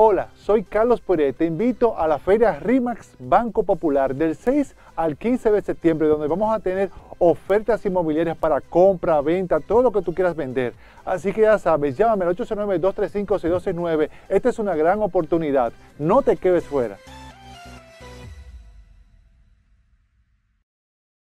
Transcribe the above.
Hola, soy Carlos Pérez. Te invito a la feria RIMAX Banco Popular del 6 al 15 de septiembre, donde vamos a tener ofertas inmobiliarias para compra, venta, todo lo que tú quieras vender. Así que ya sabes, llámame al 809-235-6269. Esta es una gran oportunidad. No te quedes fuera.